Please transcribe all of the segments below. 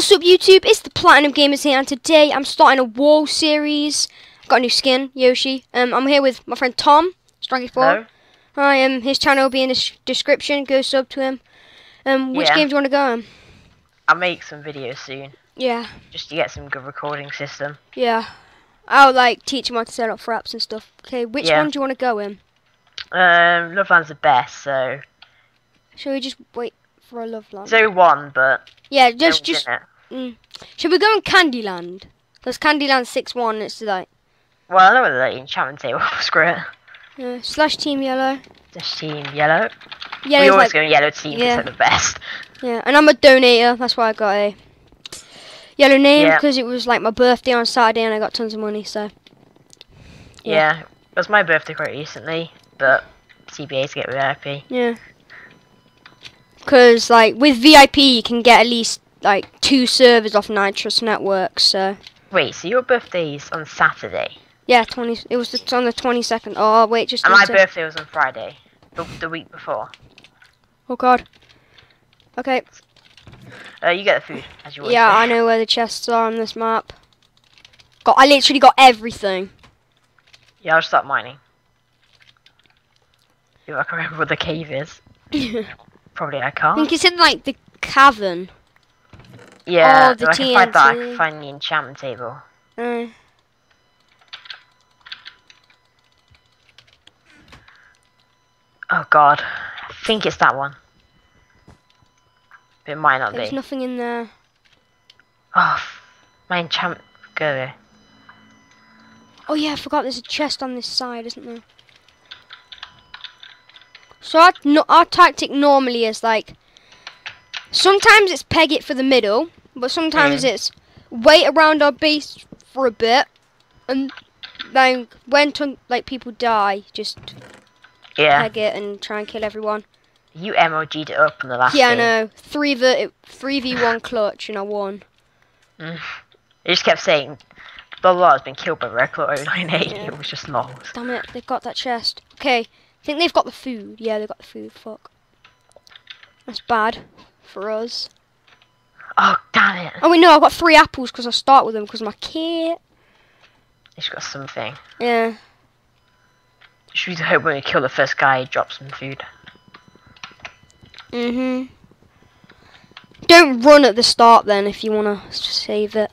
What's up YouTube? It's the Platinum Gamers here and today I'm starting a wall series. Got a new skin, Yoshi. Um, I'm here with my friend Tom, Strike4. Hello? Hi, um, his channel will be in the description. Go sub to him. Um, which Yeah. game do you want to go on? I'll make some videos soon, Yeah, just to get some good recording system. yeah. I'll like teach him how to set up for apps and stuff. Okay, which Yeah. one do you want to go in? Um, Loveland's the best, so Shall we just wait for a love line? there's only one, but yeah, just just. Mm. Should we go in Candyland? Because Candyland six one. It's like Well, I know whether the enchantment table. Screw it. uh, slash team yellow. Slash team yellow. Yeah, we always like go yellow team yeah. they're the best. Yeah, and I'm a donator. That's why I got a yellow name Yeah. because it was like my birthday on Saturday and I got tons of money. So Yeah. Yeah. it was my birthday quite recently, but CBA's get VIP. yeah, because like with VIP you can get at least like two servers off Nitrous Networks. So Wait, so your birthday is on Saturday, yeah, twenty. It was the, on the twenty second. Oh wait, just and my birthday was on Friday, the, the week before. Oh god. Okay. Uh, you get the food as you want. Yeah, I know where the chests are on this map. Got. I literally got everything. Yeah, I'll start mining. If I can remember where the cave is. Probably I can't. I think it's in like the cavern. Yeah, Oh, the I can find that, I can find the enchantment table. Uh, Oh god, I think it's that one. But it might not there's be. nothing in there. Oh, my enchantment. Go there. Oh yeah, I forgot there's a chest on this side, isn't there? So our, no, our tactic normally is like, sometimes it's peg it for the middle, but sometimes Mm. it's wait around our base for a bit, and then when like people die, just Yeah, peg it and try and kill everyone. you MOG'd it up in the last yeah, I know. Three v three v one clutch, and I won. It just kept saying, the lot has been killed by Reclo 098. Yeah. It was just lols. Damn it, they've got that chest. Okay, I think they've got the food. Yeah, they've got the food. Fuck. That's bad for us. Oh, damn it. Oh wait, no, I've got three apples because I start with them because my kit. He's got something. Yeah. Should we hope when we kill the first guy, he drops some food? Mm hmm Don't run at the start then if you wanna save it.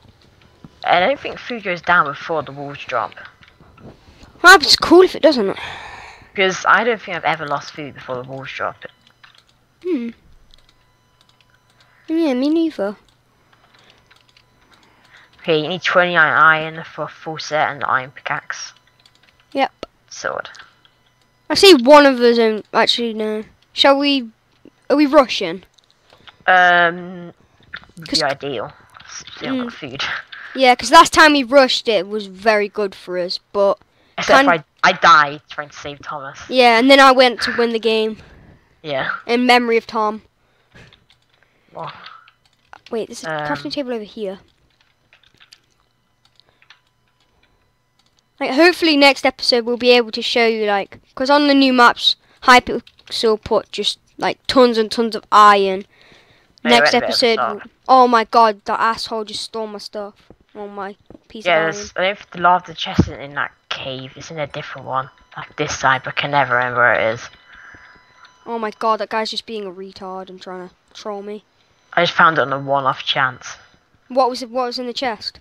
I don't think food goes down before the walls drop. Well, it's cool if it doesn't. Because I don't think I've ever lost food before the walls drop. Hmm. Yeah, me neither. Okay, you need 29 iron for a full set and iron pickaxe. Yep. Sword. I see one of us. Um, actually, no. Shall we? Are we rushing? Um, would be ideal. Still Mm. got food. Yeah, because last time we rushed it was very good for us, but Except Can- I, I died trying to save Thomas. yeah, and then I went to win the game Yeah. in memory of Tom. Well, Wait, there's a Um, crafting table over here. Like, hopefully next episode we'll be able to show you, like, because on the new maps, Hypixel put just, like, tons and tons of iron. Yeah, next right there at the episode, oh my god, that asshole just stole my stuff. Oh my piece yeah, of iron. there's, I don't think the lava chest isn't in that cave. It's in a different one. Like this side, but I can never remember where it is. Oh my god, that guy's just being a retard and trying to troll me. I just found it on a one-off chance. What was it? What was in the chest?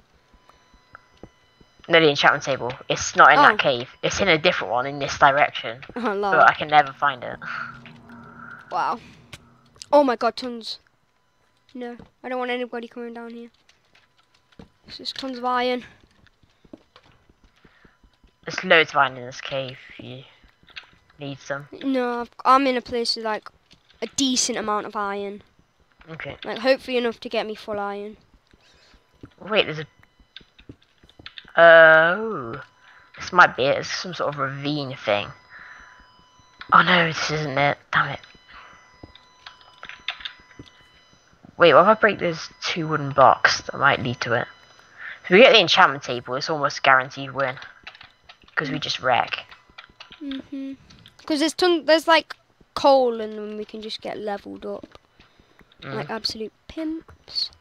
No, the enchantment table. It's not in Oh. that cave. It's in a different one in this direction. Oh. But I can never find it. Wow. Oh my god, tons. No, I don't want anybody coming down here. There's just tons of iron. There's loads of iron in this cave if you need some. No, I've, I'm in a place with like a decent amount of iron. Okay. Like hopefully enough to get me full iron. Wait, there's a. Oh. This might be it. It's some sort of ravine thing. Oh no, this isn't it. Damn it. Wait, what if I break those two wooden blocks that might lead to it? If we get the enchantment table, it's almost guaranteed win. Because we just wreck. Mhm. Because there's ton, there's like coal, and we can just get leveled up. Mm. Like absolute pimps.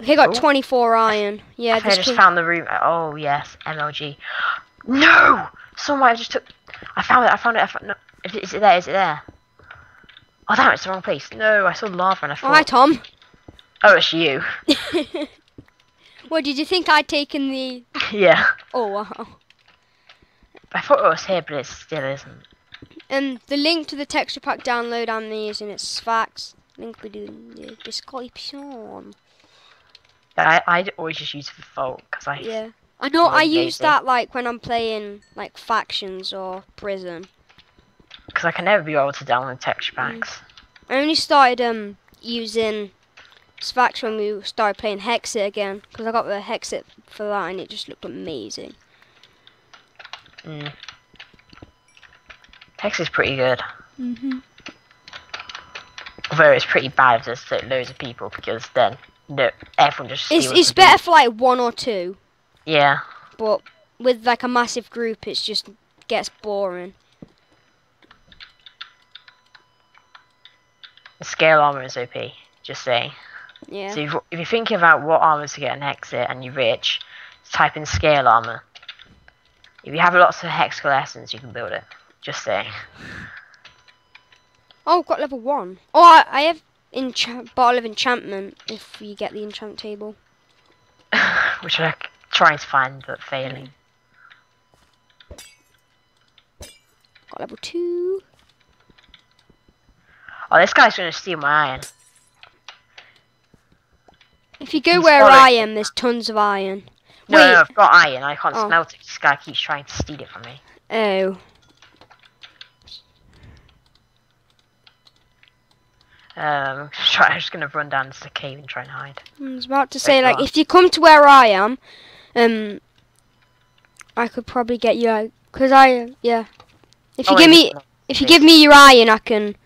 He got Oh. 24 iron. Yeah, I just kid- found the room. Oh yes, MLG. No! Someone I just took. I found it. I found it. I found, no. Is it, there? Is it there? Oh damn! It's the wrong place. No, I saw lava and I Oh, thought. hi, Tom. Oh, it's you. what did you think I'd taken the? yeah. Oh wow. I thought it was here, but it still isn't. Um, the link to the texture pack download I'm using it's Sphax. Link will be in the description. I I always just use it for fault because I. Yeah. I know. I use that like when I'm playing like factions or prison. Because I can never be able to download texture Mm. packs. I only started um using Sphax when we started playing Hexit again because I got the Hexit for that and it just looked amazing. Mm. Text is pretty good. Mhm. Although it's pretty bad if there's like, loads of people because then no, everyone just. It's it's the better for like one or two. Yeah. but with like a massive group, it just gets boring. The scale armor is OP. Just saying. Yeah. So if, if you're thinking about what armor to get an exit and you're rich, type in scale armor. If you have lots of hexagonal essence, you can build it. Just saying. Oh, got level one. Oh, I, I have enchant bottle of enchantment if you get the enchant table. Which I'm trying to find but failing. Got level two. Oh, this guy's gonna steal my iron. If you go where. I am, there's tons of iron. No, Wait. no, I've got iron. I can't Oh. smelt it. This guy keeps trying to steal it from me. Oh. Um, try, I'm just gonna run down to the cave and try and hide. I was about to say, like, if you come to where I am, um, I could probably get you out. Cause I, yeah. If you Oh, give me, if you give me your iron, I can.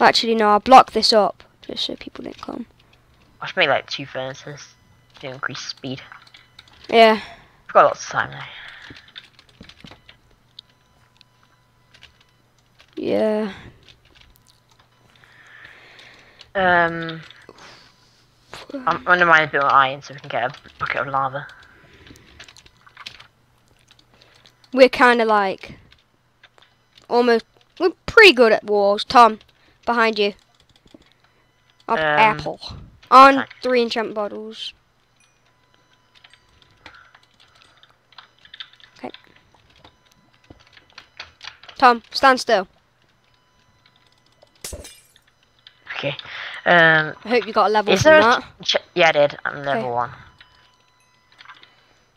Actually, no, I'll block this up just so people don't come. I should make like two furnaces to increase speed. Yeah. I've got lots of time now. Yeah. Um, I'm under my bit of iron so we can get a bucket of lava. We're kind of like almost. We're pretty good at walls. Tom, behind you. Up Um, apple. On okay. three enchant bottles. Okay. Tom, stand still. Okay. Um, I hope you got a level is there a yeah, I did. I'm level Okay. one.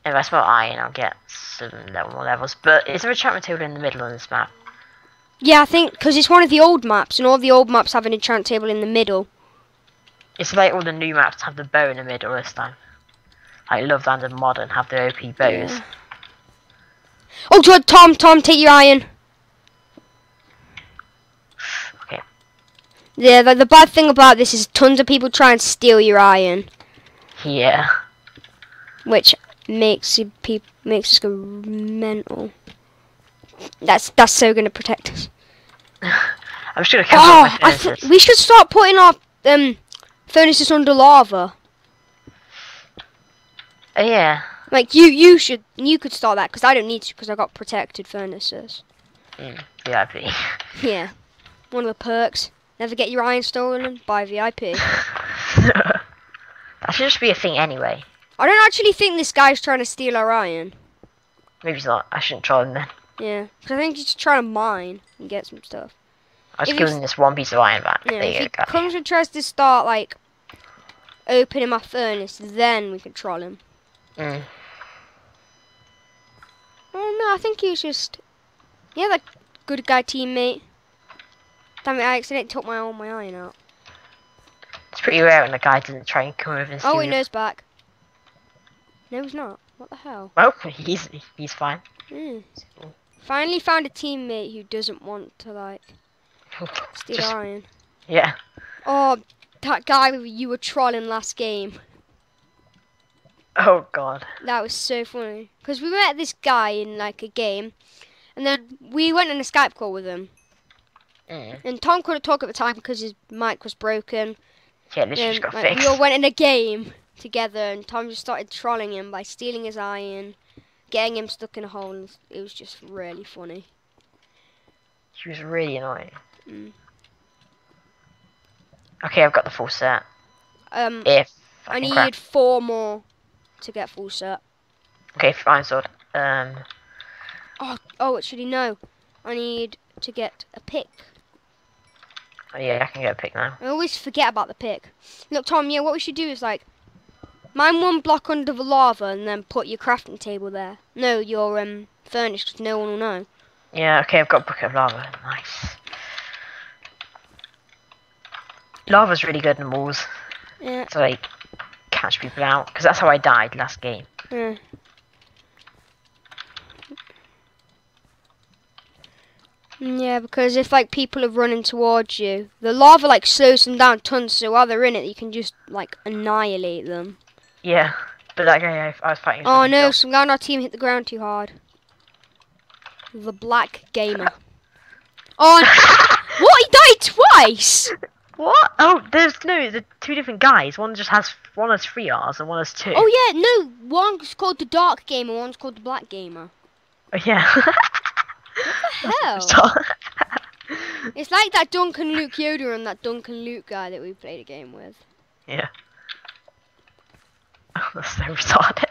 If I smell iron, I'll get some level more levels. But is there a enchantment table in the middle of this map? Yeah, I think because it's one of the old maps, and all the old maps have an enchant table in the middle. It's like all the new maps have the bow in the middle this time. Like Loveland and Modern have the OP bows. Yeah. Oh, Todd, Tom, Tom, take your iron. Okay. Yeah, the, the bad thing about this is tons of people try and steal your iron, Yeah. which makes you peop makes us go mental. That's that's so gonna protect us. I'm just gonna Oh, my I th- we should start putting our um furnaces under lava. Oh, yeah. Like you, you should, you could start that because I don't need to because I got protected furnaces. Mm, VIP. Yeah, one of the perks. Never get your iron stolen by VIP. that should just be a thing anyway. I don't actually think this guy's trying to steal our iron. Maybe he's not. I shouldn't try him then. Yeah, because I think he's trying to mine and get some stuff. I was If giving this one piece of iron back. Yeah, there if you he go. comes and tries to start like opening my furnace, then we can troll him. Mm. Oh no, I think he's just yeah, that good guy teammate. Damn it, I accidentally took my all my iron out. It's pretty rare when a guy doesn't try and come over and Oh, he knows back. No, he's not. What the hell? Well, he's he's fine. Mm. Finally found a teammate who doesn't want to like steal Just- iron. yeah. Oh, that guy you were trolling last game. Oh god. That was so funny. Because we met this guy in like a game, and then we went on a Skype call with him. Mm. And Tom couldn't talk at the time because his mic was broken. Yeah, literally And just got like, fixed. we all went in a game together, and Tom just started trolling him by stealing his iron, getting him stuck in a hole. And it was just really funny. She was really annoying. Mm. Okay, I've got the full set. Um, If I need four more to get full set. Okay, fine sword. Um, Oh, oh, actually no. I need to get a pick. oh yeah, I can get a pick now. I always forget about the pick. Look, Tom, yeah, what we should do is like mine one block under the lava and then put your crafting table there. No, your um furnace, 'cause no one will know. Yeah, okay, I've got a bucket of lava. Nice. Lava's really good in the walls Yeah, to like catch people out because that's how I died last game. yeah. Mm, Yeah, because if like people are running towards you, the lava like slows them down tons. So while they're in it, you can just like annihilate them. Yeah, but that guy I, I was fighting. Oh no, tough. some guy on our team hit the ground too hard. The Black Gamer. Oh, what? He died twice. What? Oh, there's no, the two different guys. One just has one has three R's and one has two. Oh yeah, no. One's called the Dark Gamer, one's called the Black Gamer. Oh, yeah. What the hell, it's like that Duncan Luke Yoda and that Duncan Luke guy that we played a game with. yeah. Oh, that's so retarded.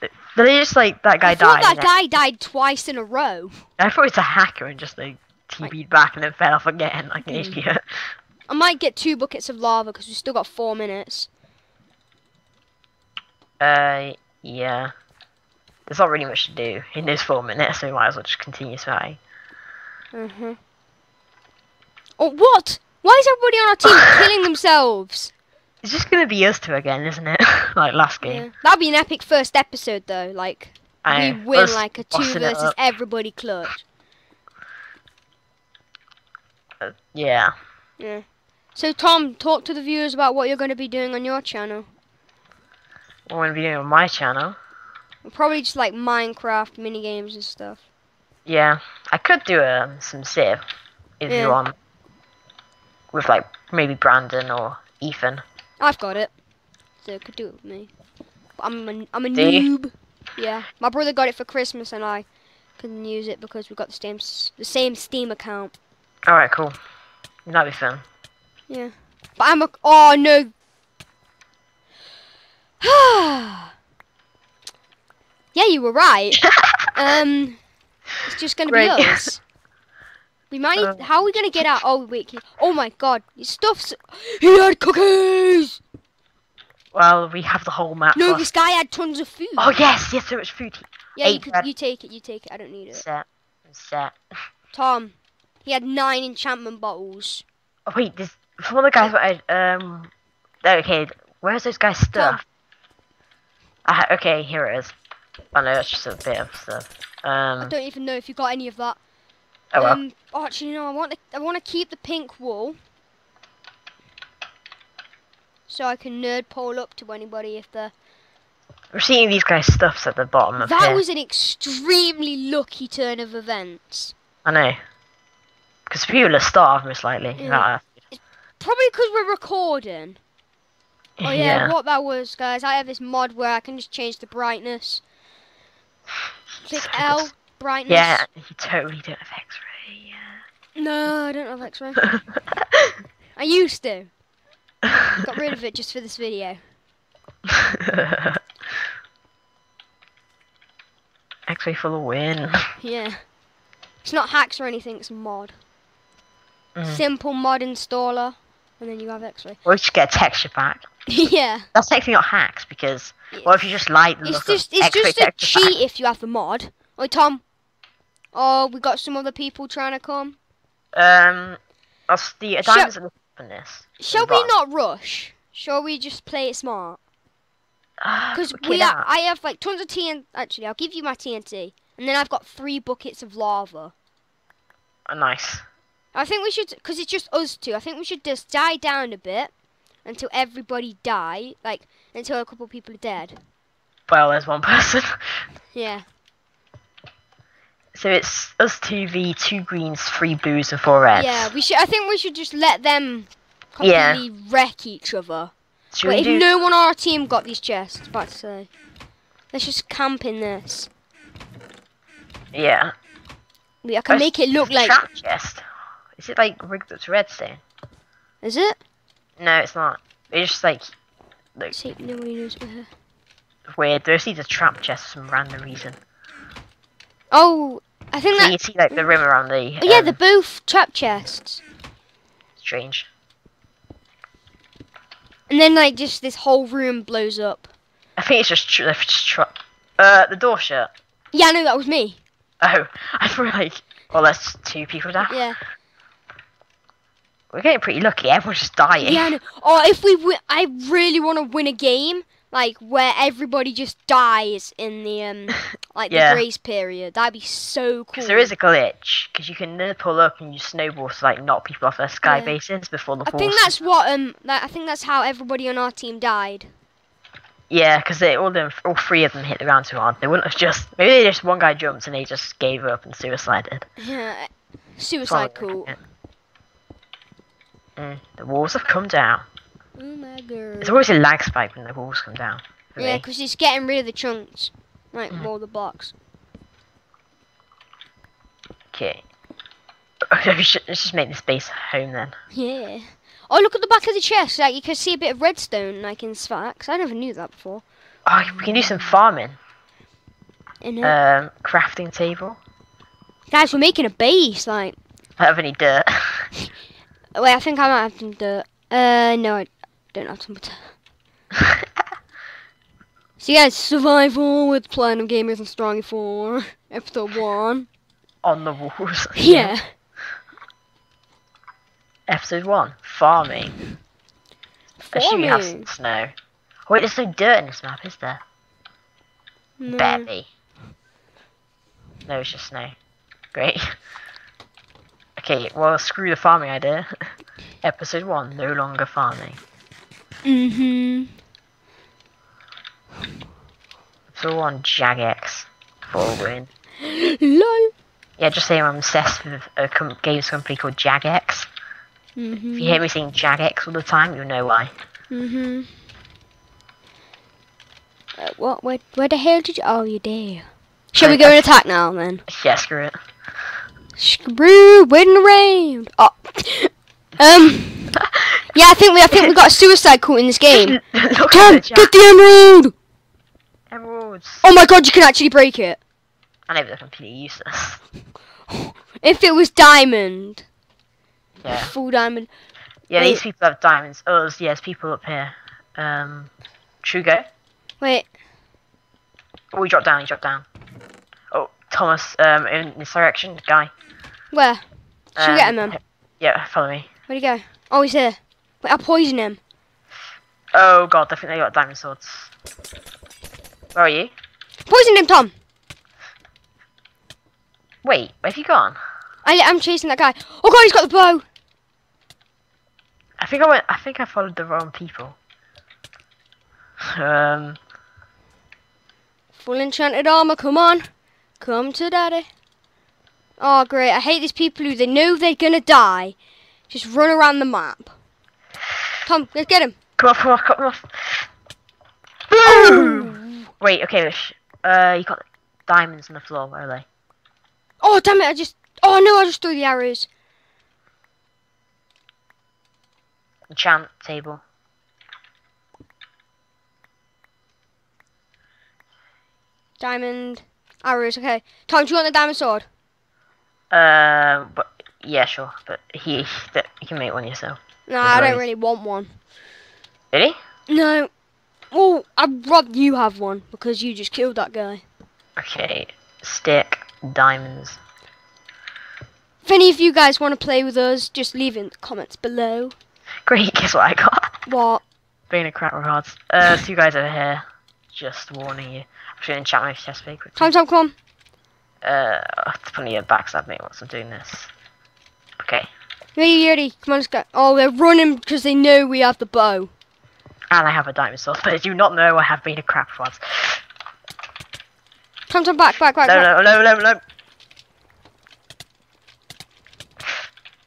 But they just like that guy I died. that guy died twice in a row. I thought was a hacker and just like Back and then fell off again like an Mm. idiot. I might get two buckets of lava because we've still got four minutes. Uh, yeah. There's not really much to do in those four minutes, so we might as well just continue fighting. Uh-huh. Oh, what? Why is everybody on our team killing themselves? It's just gonna be us two again, isn't it? like last game. Yeah. That'd be an epic first episode, though. Like, I we win us like a two versus everybody clutch. Uh, yeah. Yeah. So, Tom, talk to the viewers about what you're going to be doing on your channel. What I'm gonna be doing on my channel. Probably just like Minecraft mini games and stuff. Yeah, I could do um, some Civ if Yeah. you want. With like maybe Brandon or Ethan. I've got it, so could do it with me. But I'm a, I'm a Do you? noob. Yeah, my brother got it for Christmas, and I couldn't use it because we got the same the same Steam account. Alright, cool. That'd be fun. Yeah, but I'm a oh no. yeah, you were right. um, it's just gonna be us. We might. Need, Um, how are we gonna get out? Oh wait. Oh my God, your stuff's. He had cookies. Well, we have the whole map. No, this guy had tons of food. Oh yes, yes, so much food. yeah, you could. You take it. You take it. I don't need it. Set. Set. Tom, he had nine enchantment bottles. Oh wait, this some of the guys what I um okay, where's those guys stuff? Uh, okay, here it is. Oh no, that's just a bit of stuff. Um, I don't even know if you got any of that. oh well. Um, oh, actually, no. I want to. I want to keep the pink wool, so I can nerd pole up to anybody if the. We're seeing these guys stuffs at the bottom of That here. was an extremely lucky turn of events. I know. Because people are starved most likely. Yeah. Probably because we're recording. Oh yeah, what that was, guys. I have this mod where I can just change the brightness. Click L, brightness. Yeah, you totally don't have X-ray. Yeah. No, I don't have X-ray. I used to. Got rid of it just for this video. Yeah. X-ray for the win. Yeah. It's not hacks or anything, it's mod. Mm. Simple mod installer, and then you have X-ray. Or we should get a texture pack. yeah. That's technically not hacks because what if you just like the It's just it's just a texture pack? cheat if you have the mod. Oh Tom. Oh, we got some other people trying to come. Um, that's the uh, Shall- diamonds the of this. Shall we not rush? Shall we just play it smart? Because we that. are, I have like tons of TNT. Actually, I'll give you my TNT, and then I've got three buckets of lava. Oh, nice. I think we should, because it's just us two. I think we should just die down a bit until everybody die, like until a couple people are dead. Well, there's one person. Yeah. so it's us two v two greens, three blues, and four reds. Yeah, we should. I think we should just let them Yeah. completely wreck each other. Should Wait, if do? no one on our team got these chests, I about to say. Let's just camp in this. Yeah. Wait, I can Oh, make it look like. Chest. Is it like rigged up to redstone? Is it? No, it's not. It's just like Let's see, nobody knows we're here. weird. There's these a trap chest for some random reason. Oh, I think So you that. can see like the rim around the. Oh yeah, um, they're both trap chests. strange. And then like just this whole room blows up. I think it's just tr- they're just tra- uh the door shut. Yeah, I know that was me. Oh, I feel like well, that's two people down. Yeah. We're getting pretty lucky. Everyone's just dying. Yeah, I know. Or if we win, I really want to win a game like where everybody just dies in the um like Yeah. the grace period. That'd be so cool. Because there is a glitch, because you can pull up and use snowballs to like knock people off their sky Yeah. bases before the I think that's what um that, I think that's how everybody on our team died. Yeah, because they all them, all three of them hit the ground too hard. They wouldn't have just maybe they just one guy jumped and they just gave up and suicided. Yeah. Suicide cool. Yeah. Mm, the walls have come down. Oh my god. There's always a lag spike when the walls come down. Yeah, because it's getting rid of the chunks. Like Mm. all the blocks. Okay. let's just make this base home then. Yeah. Oh, look at the back of the chest. Like you can see a bit of redstone, like in Sphax. I never knew that before. Oh, we can do some farming. In it. Um, crafting table. Guys, we're making a base. Like, I don't have any dirt. wait, I think I might have some dirt. Uh, no, I don't have some. So yeah, survival with Platinum Gamers and Strongy 4, episode 1. On the walls. Yeah. Episode one, farming. Farming. Assume you have snow. Wait, there's no dirt in this map, is there? No. Barely. No, it's just snow. Great. Okay, well, screw the farming idea. Episode one, no longer farming. Mm-hmm. Episode one, Jagex. For a win. Lol. Yeah, just saying I'm obsessed with a com- games company called Jagex. Mhm. If you Mm-hmm. hear me saying Jagex all the time, you'll know why. Mm-hmm. Uh, what? Where, where the hell did you... Oh, you're there. Shall we go and attack now, then? Yeah, screw it. Screw, waiting around. Oh. Um. Yeah, I think we. I think we got a suicide quote in this game. Tom, get the emerald. emeralds. Oh my god, you can actually break it. I know they're completely useless. If it was diamond, Yeah. full diamond. Yeah, Wait. these people have diamonds. Oh, yes, yeah, people up here. Um, Trugo. Wait, Oh, he dropped down, he dropped down. Thomas, um, in this direction, guy. where? Should we get him Um, then? Yeah, follow me. Where'd he go? Oh, he's here. Wait, I'll poison him. Oh god, I think they got diamond swords. Where are you? Poison him, Tom. Wait, where have you gone? I, I'm chasing that guy. Oh god, he's got the bow. I think I went. I think I followed the wrong people. Um, Full enchanted armor, come on. Come to daddy. Oh, great. I hate these people who they know they're gonna die. Just run around the map. Tom, let's get him. come off, come off, come off. Oh, Wait, okay, uh, you got diamonds on the floor. Where are they? oh damn it, I just... Oh no, I just threw the arrows. Enchant table. Diamond. Arrows, okay. Tom, do you want the diamond sword? Um, but yeah, sure. But he, that you can make one yourself. No, I don't really want one. Really? No. Well, I'd rather you have one because you just killed that guy. Okay. Stick diamonds. If any of you guys want to play with us, just leave in the comments below. Great. Guess what I got? What? Being a crap regards. Uh, two guys over here. Just warning you. I'm gonna enchant my chest very quickly. Tom, Tom, come on. Uh, it's funny your backstab me once I'm doing this. Okay. Ready, ready. Come on, let's go. Oh, they're running because they know we have the bow. And I have a diamond sword, but I do not know I have been a crap regards. Tom, Tom, back, back, back, No, back. no, no, no, no.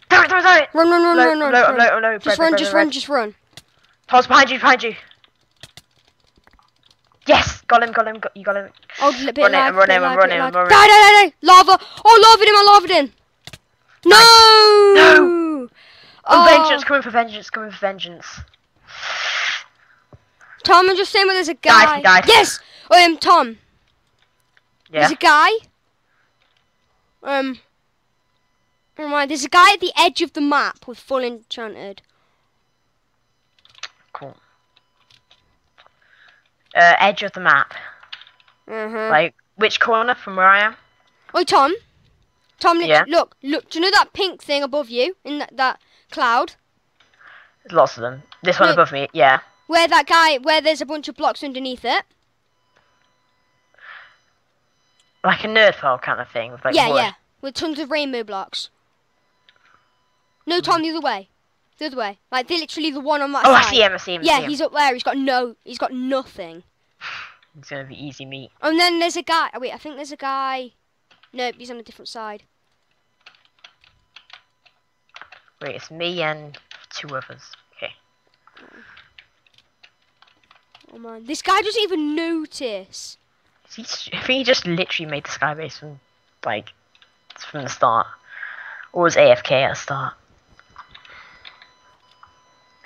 Damn it, damn it, damn it! Run, run, run, No, run, run. no, run. no, no, Just bread, run, bread, just run, just run. Tom's behind you, behind you. Yes, got him, got him, got, you got him. Oh, a bit Run it, lag, run it, run it, run it. Die, die, die, die. Lava. Oh, lava in, I lava in. No. No. Oh, Oh, vengeance, coming for vengeance, coming for vengeance. Tom, I'm just saying, where there's a guy. he died. Yes. Oh, um, Tom. Yeah. There's a guy. Um. Never mind. There's a guy at the edge of the map with full enchanted. Cool. Uh, edge of the map. Uh huh. Like, which corner from where I am? Oh, Tom. Tom, look, Yeah? look, look. Do you know that pink thing above you in that, that cloud? There's lots of them. This one Look. above me, yeah. Where that guy, where there's a bunch of blocks underneath it. Like a nerd file kind of thing. With like yeah, wood. yeah. With tons of rainbow blocks. No, Tom, the other way. The other way. Like, they're literally the one on that Oh, I side. see him, I see him, I Yeah, see him. he's up there. He's got no, he's got nothing. It's gonna be easy meat. And then there's a guy. Oh, wait, I think there's a guy. Nope, he's on a different side. Wait, it's me and two others. Okay. Oh man, this guy doesn't even notice. He, I think he just literally made the skybase from, like, from the start. Or was AFK at the start.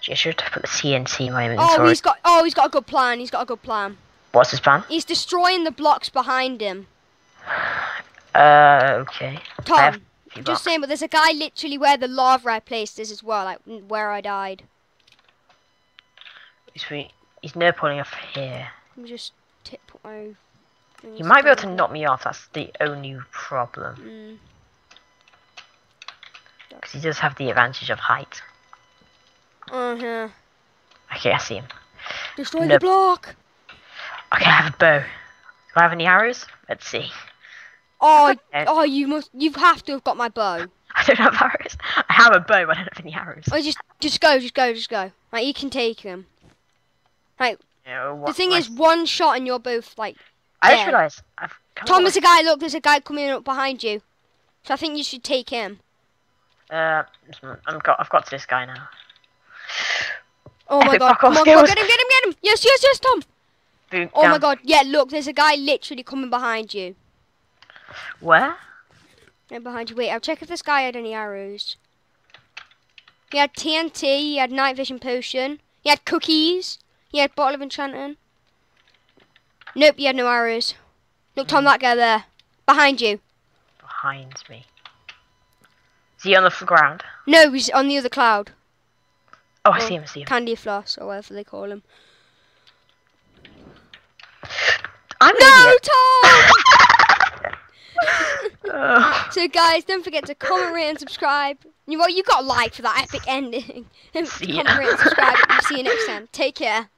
I should put the TNT in Oh, he's got. Oh, he's got a good plan. He's got a good plan. What's his plan? He's destroying the blocks behind him. Uh, okay. Tom, just blocks. saying, but there's a guy literally where the lava I placed is as well, like where I died. He's, re- he's no pulling off here. Let me just tip my. He might be able to knock me off, that's the only problem. Mm. Because he does have the advantage of height. Uh huh. Okay, I see him. Destroy the Nope. block. Okay, I have a bow. Do I have any arrows? Let's see. Oh, Okay. oh, you must. You have to have got my bow. I don't have arrows. I have a bow, but I don't have any arrows. Oh, just, just go, just go, just go. Like you can take him. Yeah, The what- thing what- is, one shot and you're both like. I just yeah. realised Tom, there's a guy. Look, there's a guy coming up behind you. So I think you should take him. Uh, I'm got. I've got to this guy now. Oh my Epic god! parkour Come on, come on, skills. get him, get him, get him! Yes, yes, yes, Tom. Oh my god! Yeah, look, there's a guy literally coming behind you. Where? Right behind you. Wait, I'll check if this guy had any arrows. He had TNT. He had night vision potion. He had cookies. He had bottle of enchanting. Nope, he had no arrows. Look, Tom, hmm. that guy there, behind you. Behind me. Is he on the ground? No, he's on the other cloud. Oh, I see him. I see him. Candy floss or whatever they call him. I'm No. Tom! So guys, don't forget to comment, rate, and subscribe. You well, you got a like for that epic ending. See ya. comment, rate, and subscribe. We'll see you next time. Take care.